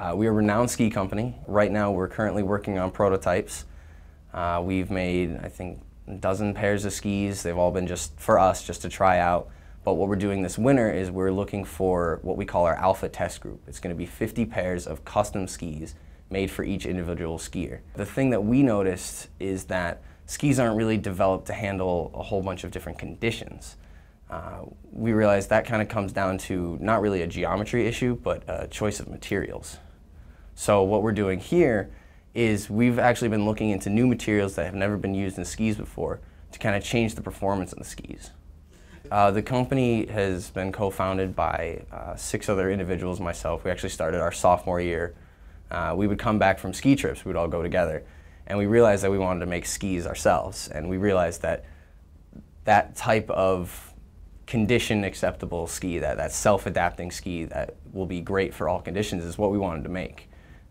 Uh, we are a renowned ski company. Right now we're currently working on prototypes. Uh, we've made, I think, a dozen pairs of skis. They've all been just for us, just to try out. But what we're doing this winter is we're looking for what we call our alpha test group. It's going to be 50 pairs of custom skis made for each individual skier. The thing that we noticed is that skis aren't really developed to handle a whole bunch of different conditions. Uh, we realized that kind of comes down to not really a geometry issue, but a choice of materials. So what we're doing here is we've actually been looking into new materials that have never been used in skis before to kind of change the performance of the skis. Uh, the company has been co-founded by uh, six other individuals, myself. We actually started our sophomore year. Uh, we would come back from ski trips, we would all go together, and we realized that we wanted to make skis ourselves, and we realized that that type of condition acceptable ski, that, that self-adapting ski that will be great for all conditions is what we wanted to make.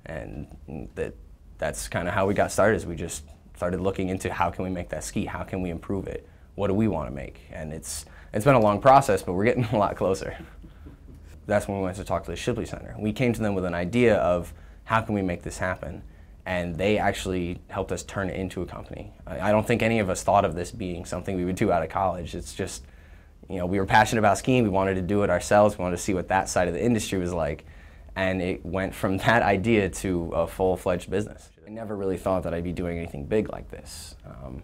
And that that's kind of how we got started is we just started looking into how can we make that ski, how can we improve it, what do we want to make? And it's, it's been a long process, but we're getting a lot closer. That's when we went to talk to the Shipley Center. We came to them with an idea of how can we make this happen? And they actually helped us turn it into a company. I, I don't think any of us thought of this being something we would do out of college. It's just, you know, we were passionate about skiing, we wanted to do it ourselves, we wanted to see what that side of the industry was like and it went from that idea to a full-fledged business. I never really thought that I'd be doing anything big like this. Um,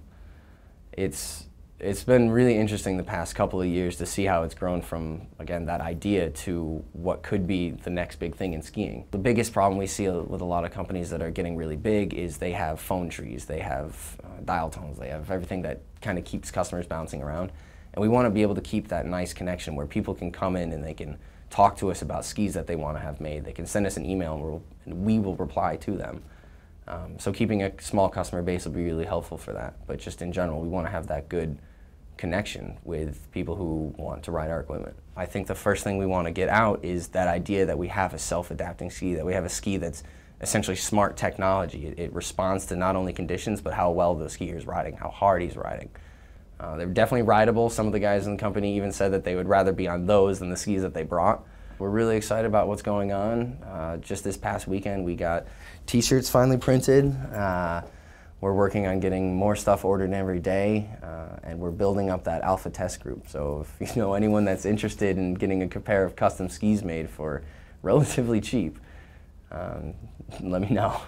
it's it's been really interesting the past couple of years to see how it's grown from again that idea to what could be the next big thing in skiing. The biggest problem we see with a lot of companies that are getting really big is they have phone trees, they have uh, dial tones, they have everything that kind of keeps customers bouncing around. And we want to be able to keep that nice connection where people can come in and they can talk to us about skis that they want to have made. They can send us an email and, we'll, and we will reply to them. Um, so keeping a small customer base will be really helpful for that. But just in general, we want to have that good connection with people who want to ride our equipment. I think the first thing we want to get out is that idea that we have a self-adapting ski, that we have a ski that's essentially smart technology. It, it, responds to not only conditions, but how well the skier is riding, how hard he's riding. Uh, they're definitely rideable. Some of the guys in the company even said that they would rather be on those than the skis that they brought. We're really excited about what's going on. Uh, just this past weekend, we got t-shirts finally printed. Uh, we're working on getting more stuff ordered every day, uh, and we're building up that alpha test group. So if you know anyone that's interested in getting a pair of custom skis made for relatively cheap, um, let me know.